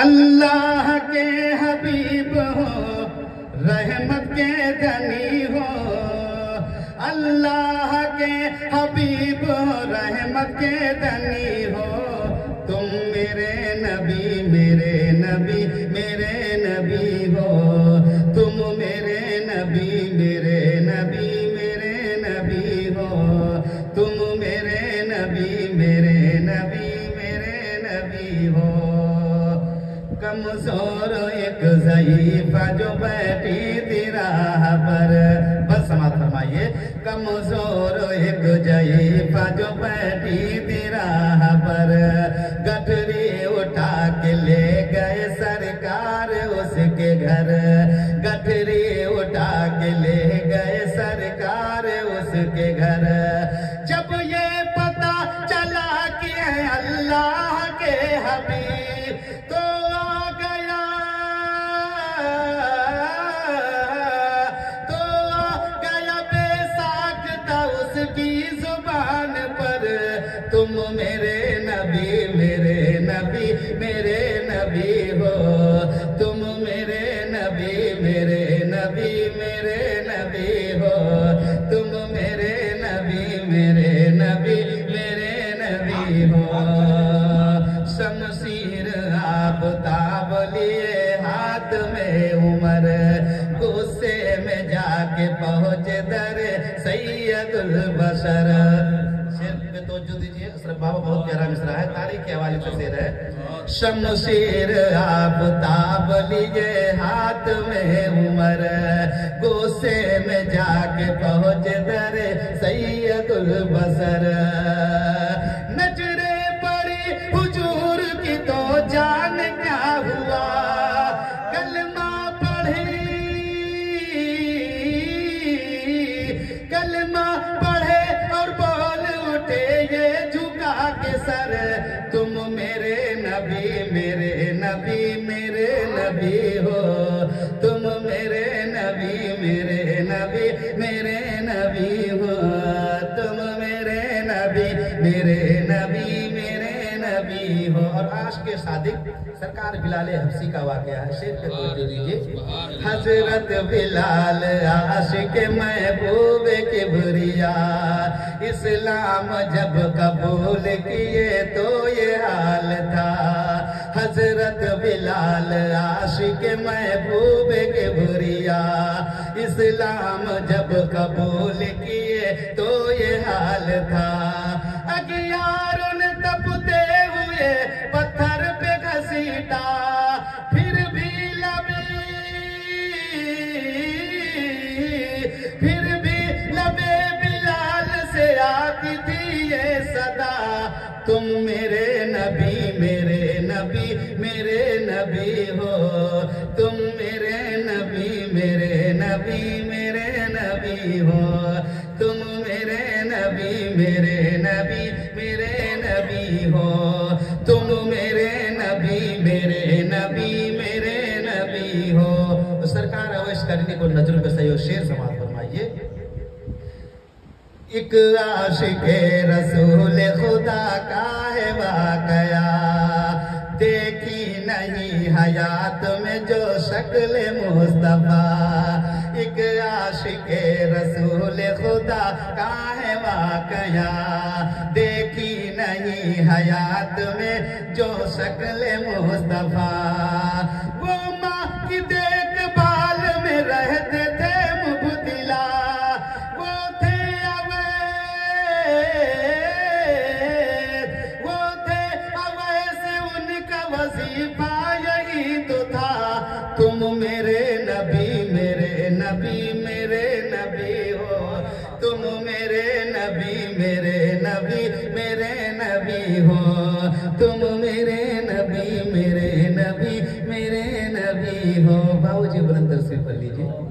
अल्लाह के हबीब हो, रहमत के धनी हो। अल्लाह के हबीब हो रहमत के धनी हो। तुम मेरे नबी मेरे नबी मेरे नबी हो। तुम मेरे नबी मेरे नबी मेरे नबी हो। तुम मेरे नबी मेरे नबी मेरे नबी हो। कमज़ोर एक जईफा जो बैठी राह पर। बस समाप्त फरमाइए। कमज़ोर एक जईफा जो बैठी राह पर। गठरी उठा के ले गए सरकार उसके घर। गठरी उठा के ले गए सरकार उसके घर। जब ये पता चला कि है अल्लाह के हबीब मेरे नबी मेरे नबी मेरे नबी हो। तुम मेरे नबी मेरे नबी मेरे नबी हो। तुम मेरे नबी मेरे नबी मेरे नबी हो। शमशीर आप ताब लिए हाथ में उमर, गुस्से में जाके पहुँचे दर सैयदुल बशर। शेर पे तवज्जो दीजिए। बाबा बहुत प्यारा मिसरा है। तारीख के हवाले से शेर है। शमशेर आप ताब लिए हाथ में उमर। गोसे में जाके पहुँचे दर सैयदुल बसर। नबी मेरे नबी हो। तुम मेरे नबी मेरे नबी मेरे नबी हो। तुम मेरे नबी मेरे नबी मेरे नबी हो। और आज के सादिक सरकार बिलाल हफ्सी का वाक्य है। शेर पे तवज्जो दीजिए। हज़रत बिलाल आशिक महबूब के बुरिया इस्लाम जब कबूल किए तो ये हाल था। हज़रत बिलाल आशिक महबूब के बुरिया इस्लाम जब कबूल किए तो ये हाल था। अगियारों ने तपते हुए पत्थर पे घसीटा। फिर भी लबी, फिर भी लबे बिलाल से आती थी ये सदा। तुम मेरे नबी, मेरे नबी मेरे नबी हो। तुम मेरे नबी मेरे नबी मेरे नबी हो। तुम मेरे नबी मेरे नबी मेरे नबी हो। तुम मेरे नबी मेरे नबी मेरे नबी हो। सरकार अवश्य करने को नज़र पे सही हो, शेर समाज फरमाइए। एक आशिक रसूल खुदा का है वाकया। नहीं हयात में जो शक्ल मुस्तफ़ा, एक आशिक रसूल खुदा का है वाकया। देखी नहीं हयात में जो शक्ल मुस्तफ़ा, वो माँ की देखभाल में रहते थे मुबदिला। वो थे अवैध, वो थे अवैध उनका वजीफा। मेरे नबी मेरे नबी मेरे नबी हो। तुम मेरे नबी मेरे नबी मेरे नबी हो। तुम मेरे नबी मेरे नबी मेरे नबी हो। बाबू जी बुलंदर से पढ़ लीजिए।